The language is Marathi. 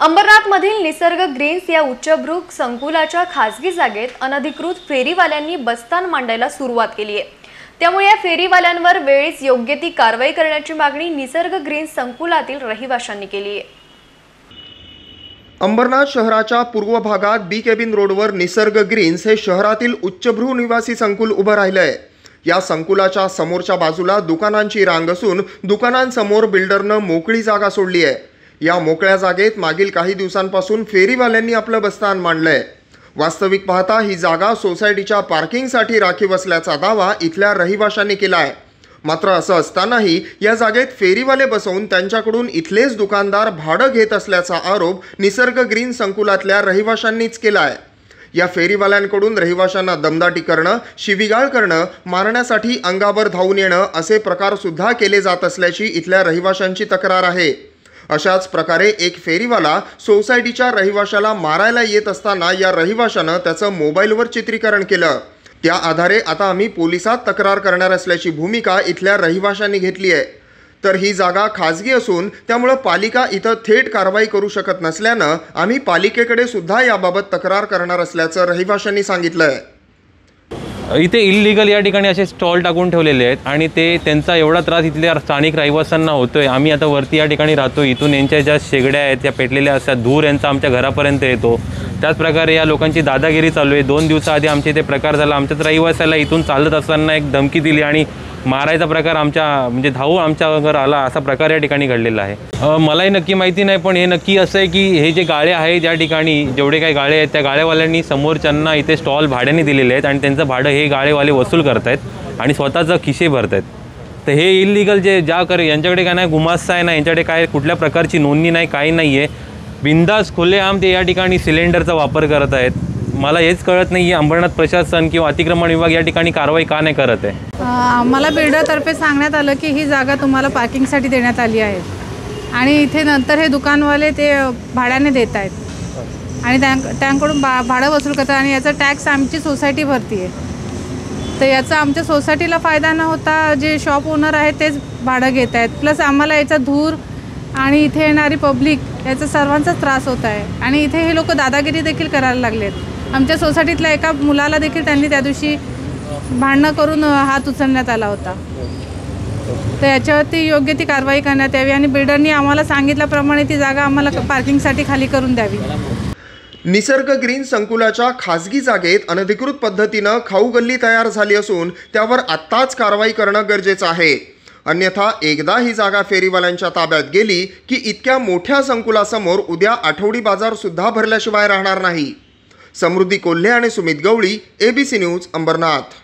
अंबरनाथमधील निसर्ग ग्रीन्स या उच्चभ्रू संकुलाच्या खासगी जागेत अनधिकृत फेरीवाल्यांनी बस्तान मांडायला सुरुवात केली आहे. त्यामुळे या फेरीवाल्यांवर वेळीच योग्य ती कारवाई करण्याची मागणी निसर्ग ग्रीन्स संकुलातील रहिवाशांनी केली आहे. अंबरनाथ शहराच्या पूर्व भागात बी केबिन रोडवर निसर्ग ग्रीन्स हे शहरातील उच्चभ्रू निवासी संकुल उभं राहिलं आहे. या संकुलाच्या समोरच्या बाजूला दुकानांची रांग असून दुकानांसमोर बिल्डरनं मोकळी जागा सोडली आहे. या मोकळ्या जागेत मागील काही दिवसांपासून फेरीवाल्यांनी आपलं बस्तान मांडलंय. वास्तविक पाहता ही जागा सोसायटीच्या पार्किंगसाठी राखीव असल्याचा दावा इथल्या रहिवाशांनी केला आहे मात्र असं असतानाही या जागेत फेरीवाले बसवून त्यांच्याकडून इथलेच दुकानदार भाडं घेत असल्याचा आरोप निसर्ग ग्रीन संकुलातल्या रहिवाशांनीच केला आहे या फेरीवाल्यांकडून रहिवाशांना दमदाटी करणं शिवीगाळ करणं मारण्यासाठी अंगावर धावून येणं असे प्रकारसुद्धा केले जात असल्याची इथल्या रहिवाशांची तक्रार आहे. अशाच प्रकारे एक फेरीवाला सोसायटीच्या रहिवाशाला मारायला येत असताना या रहिवाशानं त्याचं मोबाईलवर चित्रीकरण केलं. त्या आधारे आता आम्ही पोलिसात तक्रार करणार असल्याची भूमिका इथल्या रहिवाशांनी घेतली आहे. तर ही जागा खाजगी असून त्यामुळं पालिका इथं थेट कारवाई करू शकत नसल्यानं आम्ही पालिकेकडे सुद्धा याबाबत तक्रार करणार असल्याचं रहिवाशांनी सांगितलं आहे इथे इल्लीगल या ठिकाणी असे स्टॉल टाकून ठेवलेले आहेत आणि ते त्यांचा एवढा त्रास इथल्या स्थानिक रहिवाशांना आहे आम्ही आता वरती या ठिकाणी राहतो इथून यांच्या ज्या शेगड्या आहेत त्या पेटलेल्या असतात. धूर यांचा आमच्या घरापर्यंत येतो. त्याच प्रकारे या लोकांची दादागिरी चालू आहे. दोन दिवसाआधी आमच्या इथे प्रकार झाला. आमच्याच रहिवाशाला इथून चालत असताना एक धमकी दिली आणि मारायचा प्रकार आमच्या म्हणजे धावू आमच्यावर आला असा प्रकार या ठिकाणी घडलेला आहे. मलाही नक्की माहिती नाही पण हे नक्की असं आहे की हे जे गाळे आहेत ज्या ठिकाणी जेवढे काही गाळे आहेत त्या गाळेवाल्यांनी समोरच्यांना इथे स्टॉल भाड्याने दिलेले आहेत आणि त्यांचं भाडं हे गाळेवाले वसूल करत आहेत आणि स्वतःचं खिशे भरत आहेत तर हे इलिगल जे ज्या कर यांच्याकडे काय नाही गुमास्ता आहे ना यांच्याकडे काय कुठल्या प्रकारची नोंदणी नाही काही नाही आहे बिंदास खुलेआम ते या ठिकाणी सिलेंडरचा वापर करत आहेत मला हेच कळत नाही अंबरनाथ प्रशासन किंवा अतिक्रमण विभाग या ठिकाणी कारवाई का नाही करत आहे? आम्हाला बिल्डरतर्फे सांगण्यात आलं की ही जागा तुम्हाला पार्किंगसाठी देण्यात आली आहे. आणि इथे नंतर हे दुकानवाले ते भाड्याने देत आहेत. आणि त्यांकडून बा भाडं वसूल करतात आणि याचा टॅक्स आमची सोसायटी भरती आहे. तर याचा आमच्या सोसायटीला फायदा न होता जे शॉप ओनर आहेत तेच भाडं घेत आहेत. प्लस आम्हाला याचा धूर आणि इथे येणारी पब्लिक याचा सर्वांचाच त्रास होत आहे. आणि इथे हे लोक दादागिरी देखील करायला लागलेत. आमच्या सोसायटीतल्या एका मुलाला देखील त्यांनी त्या दिवशी भांडणं करून हात उचलण्यात आला होता. तर याच्यावरती योग्य ती कारवाई करण्यात यावी आणि बिल्डरनी आम्हाला सांगितल्याप्रमाणे ती जागा आम्हाला पार्किंगसाठी खाली करून द्यावी. निसर्ग ग्रीन संकुलाच्या खासगी जागेत अनधिकृत पद्धतीनं खाऊ गल्ली तयार झाली असून त्यावर आत्ताच कारवाई करणं गरजेचं आहे. अन्यथा एकदा ही जागा फेरीवाल्यांच्या ताब्यात गेली की इतक्या मोठ्या संकुलासमोर उद्या आठवडी बाजार सुद्धा भरल्याशिवाय राहणार नाही. समृद्धी कोल्हे आणि सुमित गवळी एबीसी न्यूज अंबरनाथ.